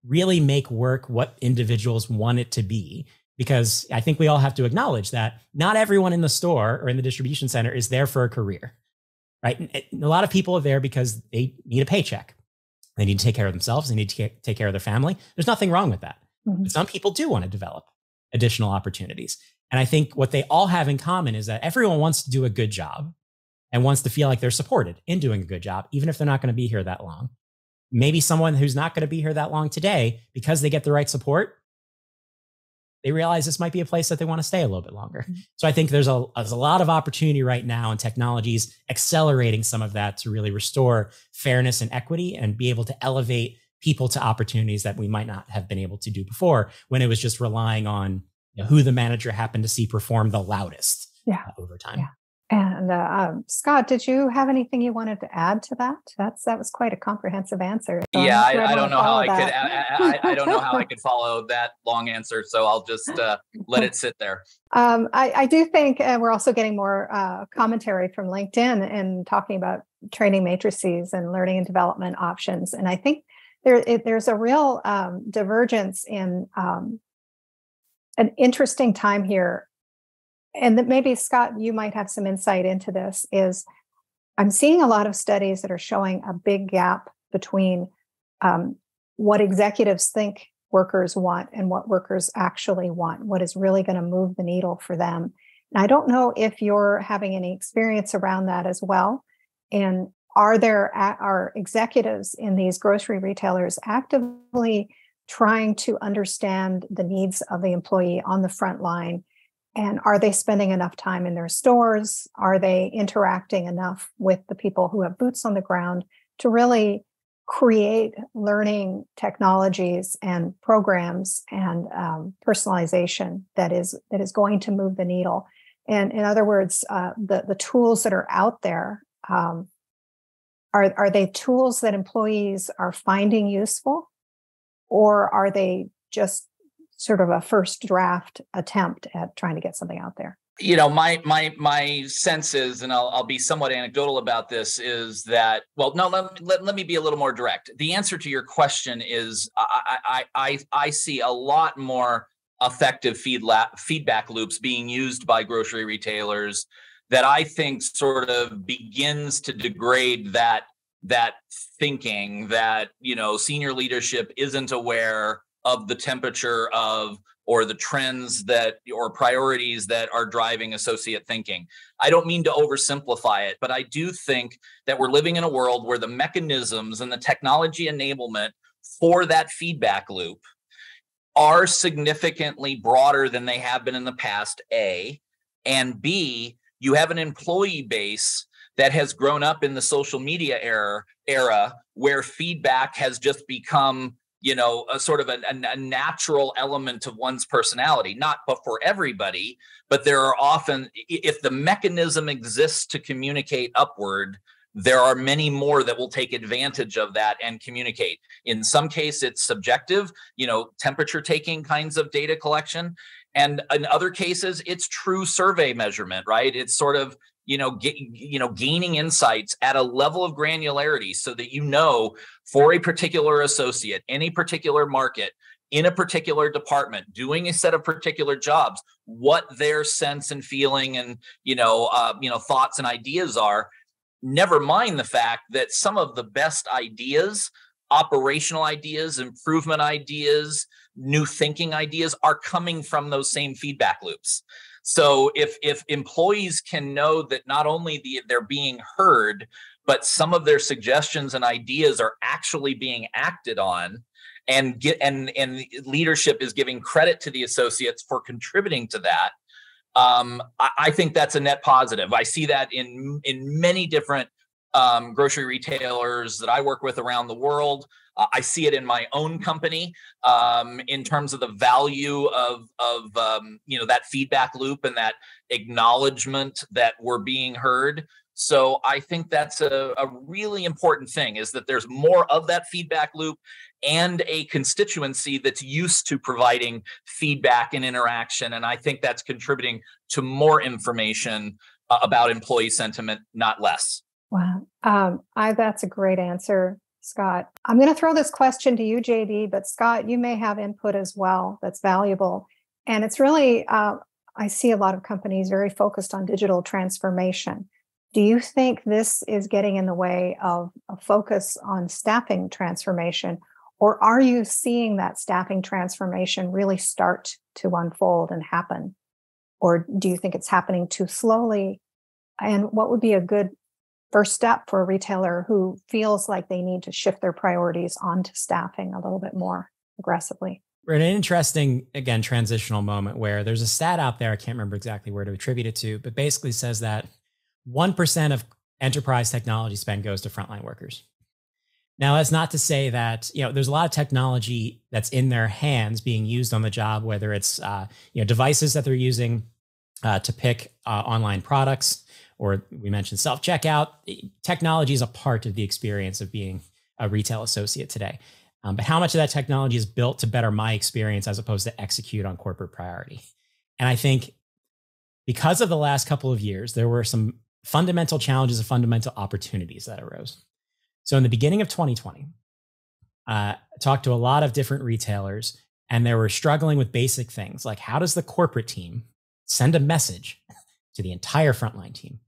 really make work what individuals want it to be. Because I think we all have to acknowledge that not everyone in the store or in the distribution center is there for a career, right? And a lot of people are there because they need a paycheck. They need to take care of themselves. They need to take care of their family. There's nothing wrong with that. Mm-hmm. Some people do want to develop additional opportunities. And I think what they all have in common is that everyone wants to do a good job and wants to feel like they're supported in doing a good job, even if they're not going to be here that long. Maybe someone who's not going to be here that long today, because they get the right support, they realize this might be a place that they want to stay a little bit longer. Mm-hmm. So I think there's a, there's a lot of opportunity right now and technologies accelerating some of that to really restore fairness and equity and be able to elevate people to opportunities that we might not have been able to do before when it was just relying on you know, who the manager happened to see perform the loudest yeah. Uh, over time. Yeah. And uh, um, Scott, did you have anything you wanted to add to that? That's that was quite a comprehensive answer. So yeah, I, I, don't know how I could. I, I, don't know how I could follow that long answer, so I'll just uh, let it sit there. Um, I, do think uh, we're also getting more uh, commentary from LinkedIn and talking about training matrices and learning and development options, and I think there it, there's a real um, divergence in um, an interesting time here. And that maybe scott you might have some insight into this is i'm seeing a lot of studies that are showing a big gap between um, what executives think workers want and what workers actually want what is really going to move the needle for them. And i don't know if you're having any experience around that as well. And are there are executives in these grocery retailers actively trying to understand the needs of the employee on the front line and are they spending enough time in their stores? Are they interacting enough with the people who have boots on the ground to really create learning technologies and programs and um, personalization that is that is going to move the needle? And in other words uh, the the tools that are out there um, are are they tools that employees are finding useful or are they just sort of a first draft attempt at trying to get something out there? you know my my my sense is and I'll, I'll be somewhat anecdotal about this is that well no let, let, let me be a little more direct the answer to your question is i i i, I see a lot more effective feed feedback loops being used by grocery retailers that i think sort of begins to degrade that that thinking that you know senior leadership isn't aware of the temperature of or the trends that or priorities that are driving associate thinking. I don't mean to oversimplify it, but I do think that we're living in a world where the mechanisms and the technology enablement for that feedback loop are significantly broader than they have been in the past, A, and B, you have an employee base that has grown up in the social media era era where feedback has just become you know a sort of a, a, natural element of one's personality not but for everybody but there are often if the mechanism exists to communicate upward there are many more that will take advantage of that and communicate. In some case it's subjective you know temperature taking kinds of data collection. And in other cases it's true survey measurement right? It's sort of you know get, you know gaining insights at a level of granularity so that you know for a particular associate any particular market in a particular department doing a set of particular jobs what their sense and feeling and you know uh, you know thoughts and ideas are. Never mind the fact that some of the best ideas operational ideas improvement ideas new thinking ideas are coming from those same feedback loops so if if employees can know that not only the, they're being heard, but some of their suggestions and ideas are actually being acted on, and get and and leadership is giving credit to the associates for contributing to that. Um, I, I think that's a net positive. I see that in in many different um, grocery retailers that I work with around the world. Uh, I see it in my own company um, in terms of the value of of um, you know that feedback loop and that acknowledgement that we're being heard. So I think that's a, a really important thing is that there's more of that feedback loop and a constituency that's used to providing feedback and interaction. And I think that's contributing to more information uh, about employee sentiment, not less. Wow. Um, I, that's a great answer, Scott. I'm going to throw this question to you, JD, but Scott, you may have input as well that's valuable. And it's really, uh, I see a lot of companies very focused on digital transformation. Do you think this is getting in the way of a focus on staffing transformation? Or are you seeing that staffing transformation really start to unfold and happen? Or do you think it's happening too slowly? And what would be a good first step for a retailer who feels like they need to shift their priorities onto staffing a little bit more aggressively? We're in an interesting, again, transitional moment where there's a stat out there. I can't remember exactly where to attribute it to, but basically says that 1% of enterprise technology spend goes to frontline workers. Now, that's not to say that you know there's a lot of technology that's in their hands being used on the job, whether it's uh, you know devices that they're using uh, to pick uh, online products, or we mentioned self checkout. Technology is a part of the experience of being a retail associate today. Um, but how much of that technology is built to better my experience as opposed to execute on corporate priority? And I think because of the last couple of years, there were some fundamental challenges and fundamental opportunities that arose. So in the beginning of 2020, uh, I talked to a lot of different retailers, and they were struggling with basic things like how does the corporate team send a message to the entire frontline team?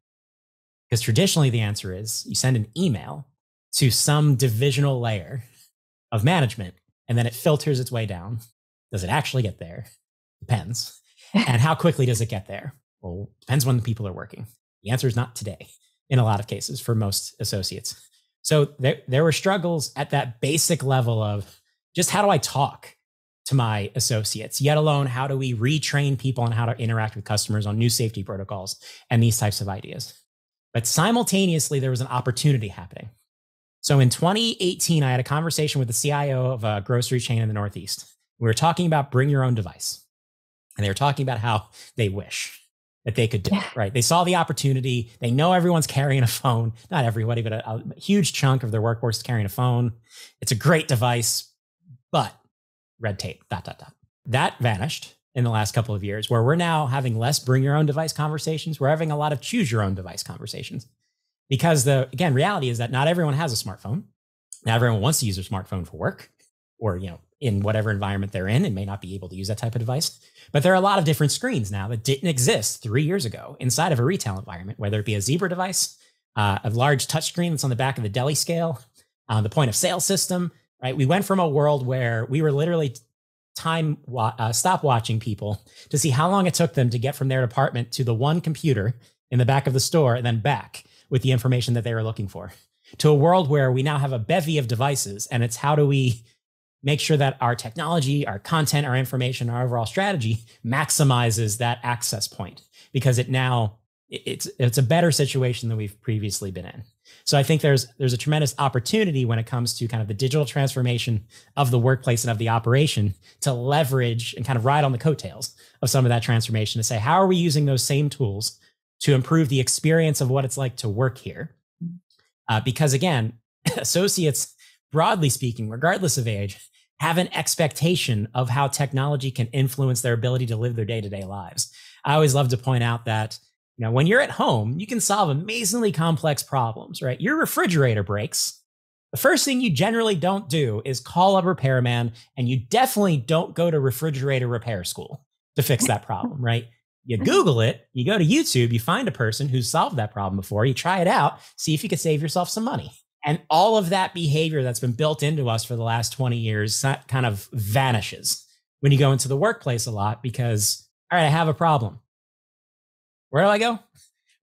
Because traditionally, the answer is you send an email to some divisional layer of management, and then it filters its way down. Does it actually get there? Depends. and how quickly does it get there? Well, depends when the people are working. The answer is not today in a lot of cases for most associates. So there, there were struggles at that basic level of just how do I talk to my associates, yet alone how do we retrain people on how to interact with customers on new safety protocols and these types of ideas. But simultaneously, there was an opportunity happening. So in 2018, I had a conversation with the CIO of a grocery chain in the Northeast. We were talking about bring your own device. And they were talking about how they wish that they could do, yeah. right? They saw the opportunity. They know everyone's carrying a phone. Not everybody, but a, a huge chunk of their workforce is carrying a phone. It's a great device, but red tape, dot, dot, dot. That vanished in the last couple of years, where we're now having less bring your own device conversations. We're having a lot of choose your own device conversations. Because the, again, reality is that not everyone has a smartphone. Not everyone wants to use their smartphone for work or, you know, in whatever environment they're in and may not be able to use that type of device. But there are a lot of different screens now that didn't exist three years ago inside of a retail environment, whether it be a Zebra device, uh, a large touchscreen that's on the back of the deli scale, uh, the point of sale system, right? We went from a world where we were literally time wa- uh, stop watching people to see how long it took them to get from their apartment to the one computer in the back of the store and then back with the information that they were looking for to a world where we now have a bevy of devices and it's how do we make sure that our technology, our content, our information, our overall strategy maximizes that access point because it now it's it's a better situation than we've previously been in. So I think there's there's a tremendous opportunity when it comes to kind of the digital transformation of the workplace and of the operation to leverage and kind of ride on the coattails of some of that transformation to say how are we using those same tools to improve the experience of what it's like to work here? Uh, because again, associates, broadly speaking, regardless of age, have an expectation of how technology can influence their ability to live their day-to-day lives. I always love to point out that you know when you're at home, you can solve amazingly complex problems, right? Your refrigerator breaks. The first thing you generally don't do is call a repairman, and you definitely don't go to refrigerator repair school to fix that problem, right? You Google it, you go to YouTube, you find a person who's solved that problem before, you try it out, see if you can save yourself some money. And all of that behavior that's been built into us for the last 20 years kind of vanishes when you go into the workplace a lot because, all right, I have a problem. Where do I go?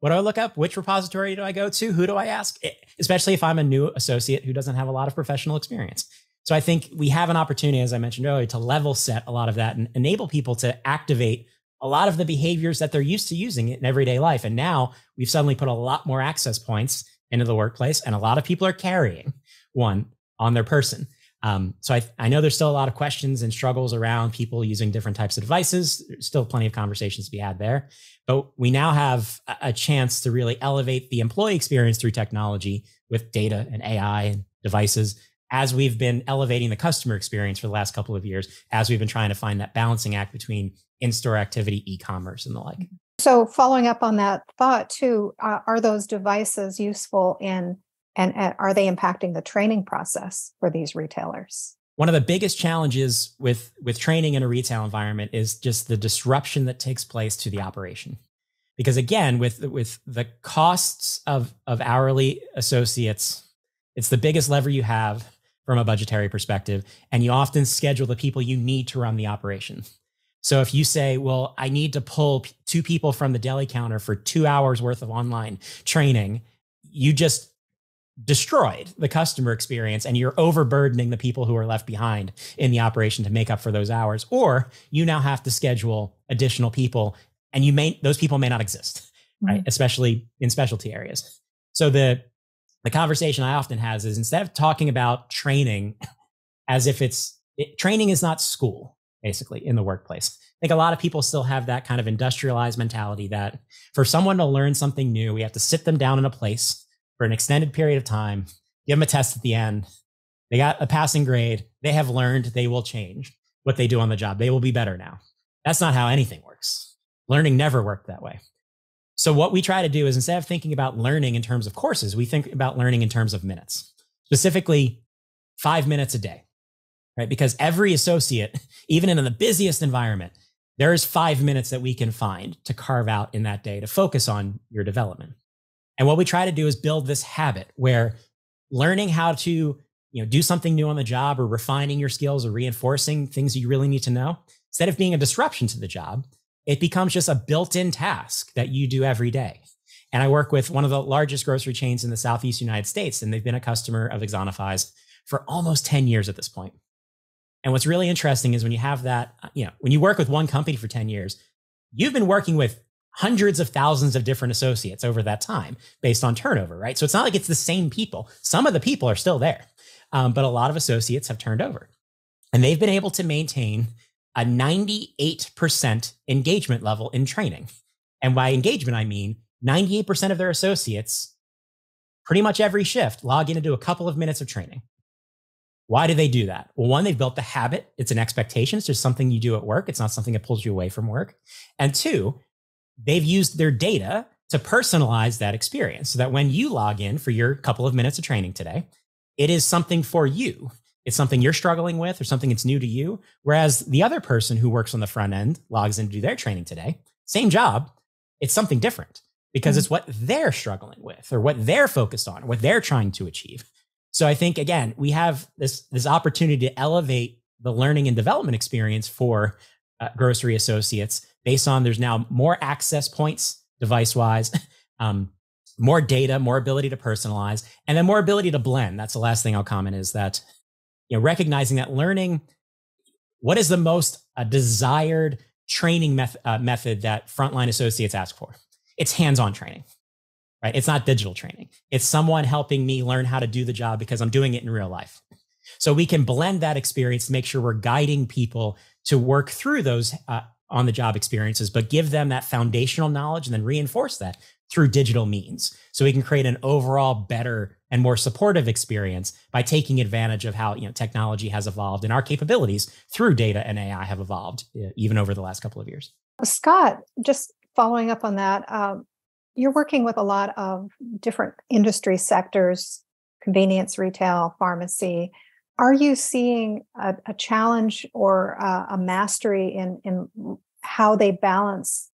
What do I look up? Which repository do I go to? Who do I ask? Eh, especially if I'm a new associate who doesn't have a lot of professional experience. So I think we have an opportunity, as I mentioned earlier, to level set a lot of that and enable people to activate a lot of the behaviors that they're used to using in everyday life. And now we've suddenly put a lot more access points into the workplace, and a lot of people are carrying one on their person. Um, so I, I know there's still a lot of questions and struggles around people using different types of devices. There's still plenty of conversations to be had there. But we now have a chance to really elevate the employee experience through technology with data and AI and devices as we've been elevating the customer experience for the last couple of years, as we've been trying to find that balancing act between in store activity, e commerce, and the like. So, following up on that thought, too, uh, are those devices useful in and uh, are they impacting the training process for these retailers? One of the biggest challenges with with training in a retail environment is just the disruption that takes place to the operation. Because again, with with the costs of of hourly associates, it's the biggest lever you have from a budgetary perspective, and you often schedule the people you need to run the operation. So if you say, well, I need to pull two people from the deli counter for two hours worth of online training, you just destroyed the customer experience and you're overburdening the people who are left behind in the operation to make up for those hours or you now have to schedule additional people and you may those people may not exist right? Mm-hmm. especially in specialty areas. So the the conversation i often has is instead of talking about training as if it's it, training is not school basically in the workplace. I think a lot of people still have that kind of industrialized mentality that for someone to learn something new we have to sit them down in a place for an extended period of time, give them a test at the end. They got a passing grade. They have learned they will change what they do on the job. They will be better now. That's not how anything works. Learning never worked that way. So, what we try to do is instead of thinking about learning in terms of courses, we think about learning in terms of minutes, specifically five minutes a day, right? Because every associate, even in the busiest environment, there is five minutes that we can find to carve out in that day to focus on your development. And what we try to do is build this habit where learning how to you know do something new on the job or refining your skills or reinforcing things you really need to know instead of being a disruption to the job it becomes just a built-in task that you do every day and i work with one of the largest grocery chains in the southeast united states and they've been a customer of Axonify's for almost 10 years at this point. point and what's really interesting is when you have that uh, you know when you work with one company for 10 years you've been working with hundreds of thousands of different associates over that time based on turnover, right? So it's not like it's the same people. Some of the people are still there, um, but a lot of associates have turned over. And they've been able to maintain a 98% engagement level in training. And by engagement, I mean 98% of their associates, pretty much every shift, log in to do a couple of minutes of training. Why do they do that? Well, one, they've built the habit. It's an expectation. It's just something you do at work. It's not something that pulls you away from work. And two, they've used their data to personalize that experience so that when you log in for your couple of minutes of training today, it is something for you. It's something you're struggling with or something that's new to you. Whereas the other person who works on the front end logs in to do their training today, same job, it's something different because mm-hmm. it's what they're struggling with or what they're focused on, what they're trying to achieve. So I think again, we have this this opportunity to elevate the learning and development experience for uh, grocery associates based on there's now more access points device wise, um, more data, more ability to personalize, and then more ability to blend. That's the last thing I'll comment is that you know recognizing that learning what is the most uh, desired training meth- uh, method that frontline associates ask for? It's hands-on training. Right? It's not digital training. It's someone helping me learn how to do the job because I'm doing it in real life. So we can blend that experience to make sure we're guiding people to work through those uh, on the job experiences, but give them that foundational knowledge and then reinforce that through digital means. So we can create an overall better and more supportive experience by taking advantage of how you know technology has evolved and our capabilities through data and AI have evolved even over the last couple of years. Scott, just following up on that, um, you're working with a lot of different industry sectors, convenience retail, pharmacy. Are you seeing a, a challenge or a, a mastery in, in how they balance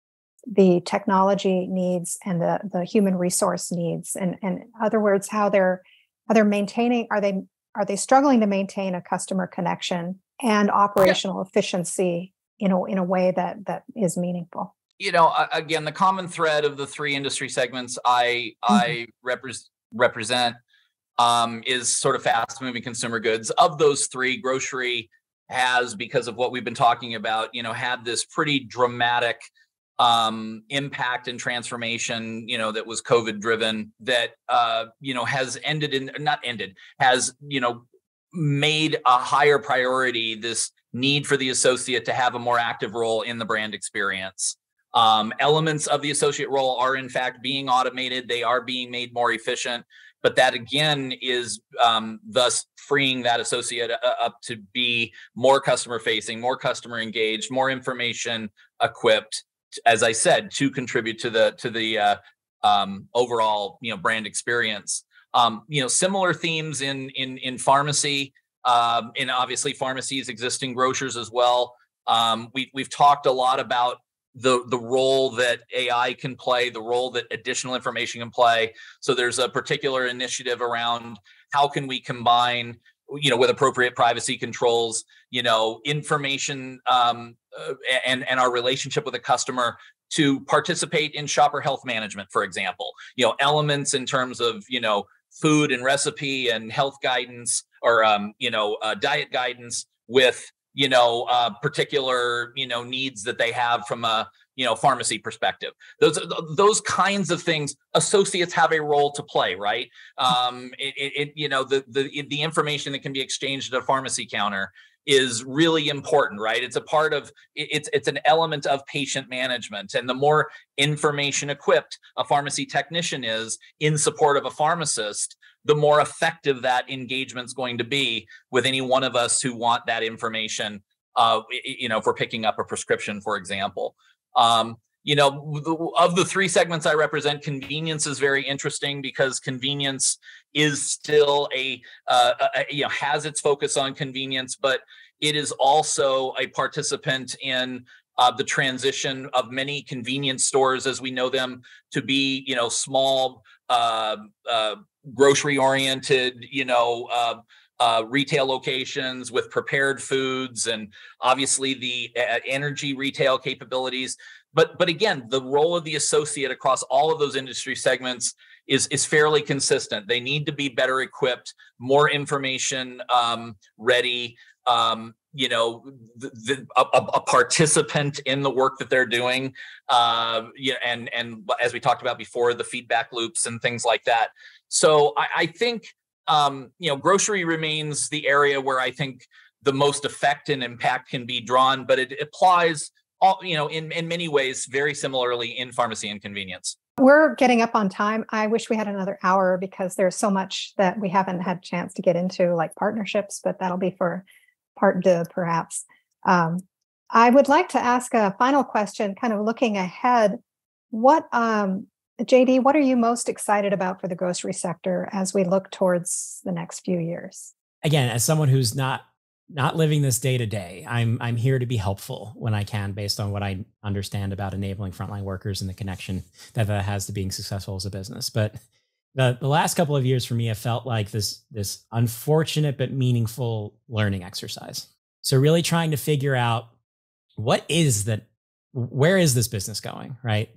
the technology needs and the, the human resource needs? And, and in other words, how they're how they're maintaining are they are they struggling to maintain a customer connection and operational yeah. efficiency you know in a way that that is meaningful? You know, again, the common thread of the three industry segments I mm-hmm. I repre- represent um, is sort of fast moving consumer goods. Of those three, grocery has, because of what we've been talking about, you know, had this pretty dramatic um, impact and transformation, you know, that was COVID driven that, uh, you know, has ended in, not ended, has, you know, made a higher priority this need for the associate to have a more active role in the brand experience. Um, elements of the associate role are in fact being automated. They are being made more efficient, but that again is um, thus freeing that associate uh, up to be more customer facing, more customer engaged, more information equipped. As I said, to contribute to the to the uh, um, overall you know brand experience. Um, you know, similar themes in in in pharmacy, um, and obviously pharmacies, existing grocers as well. Um, we we've talked a lot about the the role that AI can play, the role that additional information can play. So there's a particular initiative around how can we combine you know with appropriate privacy controls you know information um, uh, and and our relationship with a customer to participate in shopper health management for example you know elements in terms of you know food and recipe and health guidance or um, you know uh, diet guidance with you know uh, particular you know needs that they have from a you know pharmacy perspective. Those those kinds of things associates have a role to play right? Um it, it you know the the the information that can be exchanged at a pharmacy counter is really important right? It's a part of it's it's an element of patient management. And the more information equipped a pharmacy technician is in support of a pharmacist the more effective that engagement is going to be with any one of us who want that information uh, you know if we're picking up a prescription for example. Um, you know of the three segments i represent convenience is very interesting because convenience is still a, uh, a, you know has its focus on convenience but it is also a participant in uh, the transition of many convenience stores as we know them to be you know small uh, uh, grocery oriented you know uh, uh, retail locations with prepared foods and obviously the uh, energy retail capabilities but but again the role of the associate across all of those industry segments is is fairly consistent. They need to be better equipped more information um, ready um, you know the, the, a, a, participant in the work that they're doing uh, yeah, and and as we talked about before the feedback loops and things like that. So i, I think um, you know grocery remains the area where i think the most effect and impact can be drawn but it applies all you know in, in many ways very similarly in pharmacy and convenience. We're getting up on time. I wish we had another hour because there's so much that we haven't had a chance to get into like partnerships but that'll be for part two perhaps. Um, i would like to ask a final question kind of looking ahead. What um, jd what are you most excited about for the grocery sector as we look towards the next few years? Again as someone who's not not living this day to day. I'm I'm here to be helpful when I can, based on what I understand about enabling frontline workers and the connection that that has to being successful as a business. But the the last couple of years for me have felt like this this unfortunate but meaningful learning exercise. So really trying to figure out what is that where is this business going right?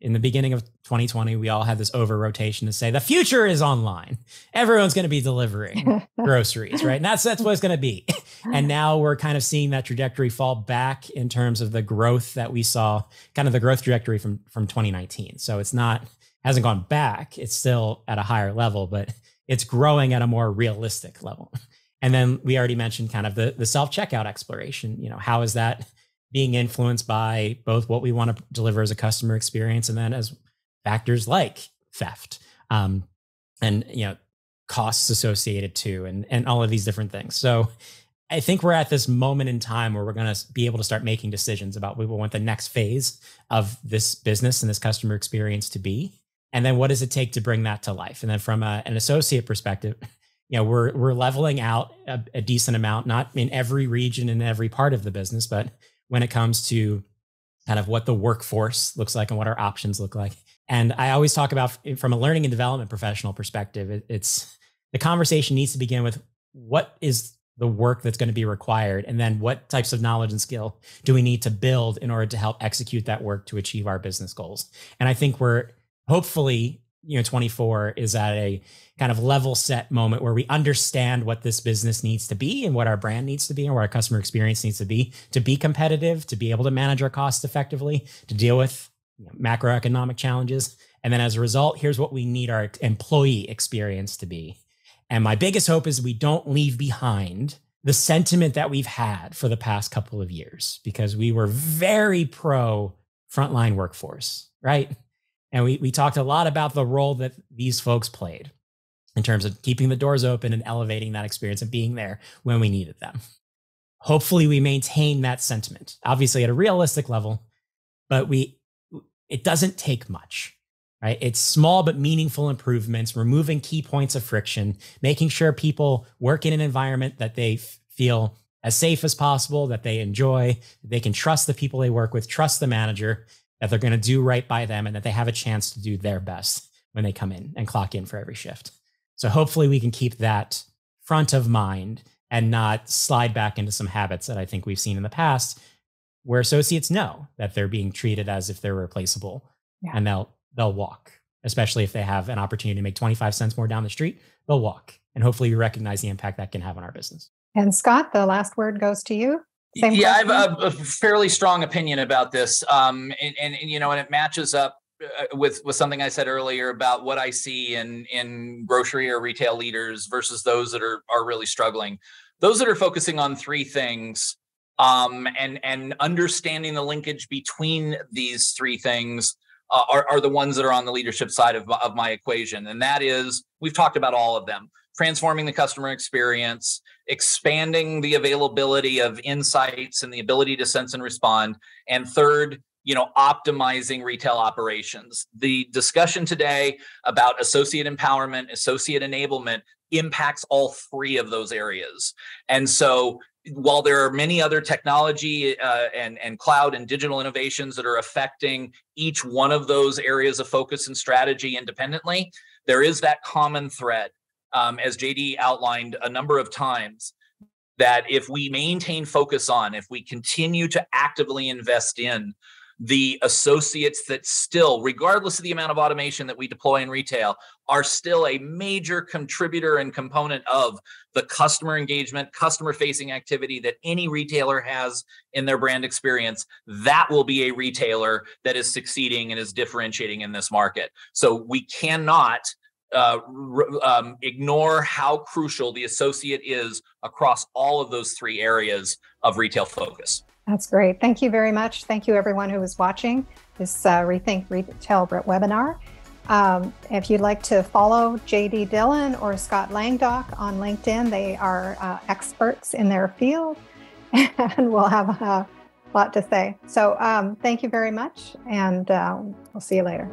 In the beginning of 2020 we all had this over rotation to say the future is online. Everyone's going to be delivering groceries right? And that's that's what it's going to be. And now we're kind of seeing that trajectory fall back in terms of the growth that we saw kind of the growth trajectory from from 2019 so it's not hasn't gone back. It's still at a higher level but it's growing at a more realistic level. And then we already mentioned kind of the the self checkout exploration. You know how is that being influenced by both what we want to deliver as a customer experience and then as factors like theft um, and you know costs associated to and and all of these different things. So i think we're at this moment in time where we're going to be able to start making decisions about what we want the next phase of this business and this customer experience to be and then what does it take to bring that to life? And then from a, an associate perspective you know we're we're leveling out a, a decent amount not in every region and every part of the business but when it comes to kind of what the workforce looks like and what our options look like. And I always talk about from a learning and development professional perspective, it, it's the conversation needs to begin with what is the work that's going to be required and then what types of knowledge and skill do we need to build in order to help execute that work to achieve our business goals. And I think we're hopefully you know 24 is at a kind of level set moment where we understand what this business needs to be and what our brand needs to be and what our customer experience needs to be to be competitive to be able to manage our costs effectively to deal with you know, macroeconomic challenges and then as a result here's what we need our employee experience to be And my biggest hope is we don't leave behind the sentiment that we've had for the past couple of years because we were very pro frontline workforce, right? And we, we talked a lot about the role that these folks played in terms of keeping the doors open and elevating that experience and being there when we needed them. Hopefully, we maintain that sentiment, obviously at a realistic level, but we it doesn't take much right? It's small but meaningful improvements, removing key points of friction, making sure people work in an environment that they f- feel as safe as possible, that they enjoy, they can trust the people they work with, trust the manager, that they're going to do right by them, and that they have a chance to do their best when they come in and clock in for every shift. So hopefully we can keep that front of mind and not slide back into some habits that I think we've seen in the past where associates know that they're being treated as if they're replaceable yeah. and they'll they'll walk, especially if they have an opportunity to make 25 cents more down the street, they'll walk. And hopefully you recognize the impact that can have on our business. And Scott, the last word goes to you. Same yeah, question? I have a, a, fairly strong opinion about this. Um, and, and, and, you know, and it matches up uh, with with something I said earlier about what I see in in grocery or retail leaders versus those that are are really struggling. Those that are focusing on three things um, and and understanding the linkage between these three things uh, are, are the ones that are on the leadership side of, of my equation. And that is, we've talked about all of them transforming the customer experience, expanding the availability of insights and the ability to sense and respond. And third, you know, optimizing retail operations. The discussion today about associate empowerment, associate enablement impacts all three of those areas. And so while there are many other technology uh, and, and cloud and digital innovations that are affecting each one of those areas of focus and strategy independently, there is that common thread, um, as JD outlined a number of times, that if we maintain focus on, if we continue to actively invest in the associates that still, regardless of the amount of automation that we deploy in retail, are still a major contributor and component of the customer engagement, customer facing activity that any retailer has in their brand experience. That will be a retailer that is succeeding and is differentiating in this market. So we cannot uh, um, ignore how crucial the associate is across all of those three areas of retail focus. That's great. Thank you very much. Thank you, everyone who was watching this uh, Rethink Retail webinar. Um, if you'd like to follow JD Dillon or Scott Langdoc on LinkedIn, they are uh, experts in their field and we'll have a lot to say. So, um, thank you very much, and uh, we'll see you later.